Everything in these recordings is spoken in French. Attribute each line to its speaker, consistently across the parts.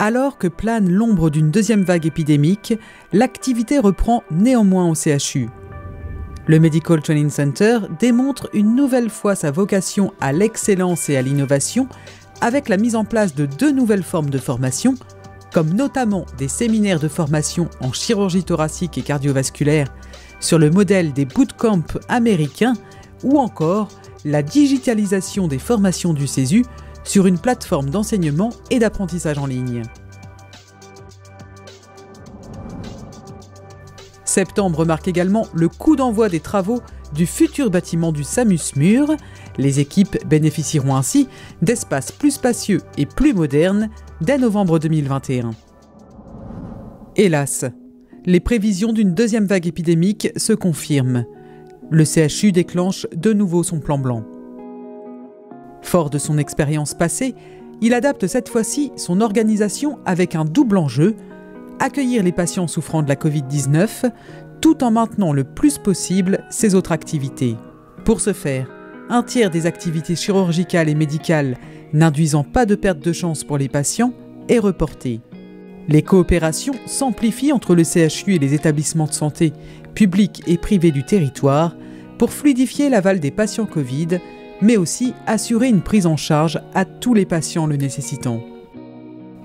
Speaker 1: Alors que plane l'ombre d'une deuxième vague épidémique, l'activité reprend néanmoins au CHU. Le Medical Training Center démontre une nouvelle fois sa vocation à l'excellence et à l'innovation avec la mise en place de deux nouvelles formes de formation, comme notamment des séminaires de formation en chirurgie thoracique et cardiovasculaire sur le modèle des bootcamps américains ou encore la digitalisation des formations du CESU sur une plateforme d'enseignement et d'apprentissage en ligne. Septembre marque également le coup d'envoi des travaux du futur bâtiment du Samus Mur. Les équipes bénéficieront ainsi d'espaces plus spacieux et plus modernes dès novembre 2021. Hélas, les prévisions d'une deuxième vague épidémique se confirment. Le CHU déclenche de nouveau son plan blanc. Fort de son expérience passée, il adapte cette fois-ci son organisation avec un double enjeu, accueillir les patients souffrant de la Covid-19 tout en maintenant le plus possible ses autres activités. Pour ce faire, un tiers des activités chirurgicales et médicales n'induisant pas de perte de chance pour les patients est reporté. Les coopérations s'amplifient entre le CHU et les établissements de santé, publics et privés du territoire, pour fluidifier l'aval des patients Covid mais aussi assurer une prise en charge à tous les patients le nécessitant.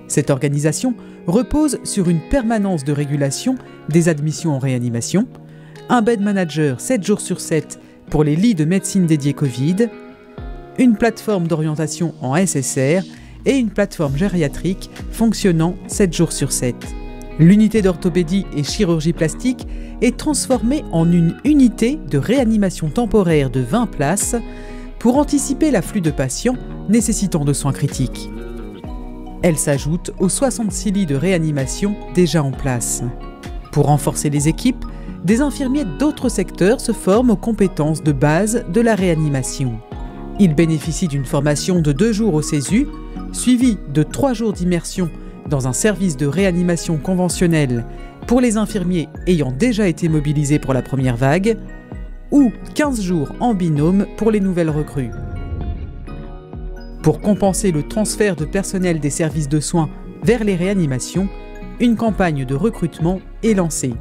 Speaker 1: Cette organisation repose sur une permanence de régulation des admissions en réanimation, un bed manager 7 jours sur 7 pour les lits de médecine dédiés Covid, une plateforme d'orientation en SSR et une plateforme gériatrique fonctionnant 7 jours sur 7. L'unité d'orthopédie et chirurgie plastique est transformée en une unité de réanimation temporaire de 20 places pour anticiper l'afflux de patients nécessitant de soins critiques. Elle s'ajoute aux 66 lits de réanimation déjà en place. Pour renforcer les équipes, des infirmiers d'autres secteurs se forment aux compétences de base de la réanimation. Ils bénéficient d'une formation de deux jours au CESU, suivie de trois jours d'immersion dans un service de réanimation conventionnel pour les infirmiers ayant déjà été mobilisés pour la première vague, ou 15 jours en binôme pour les nouvelles recrues. Pour compenser le transfert de personnel des services de soins vers les réanimations, une campagne de recrutement est lancée.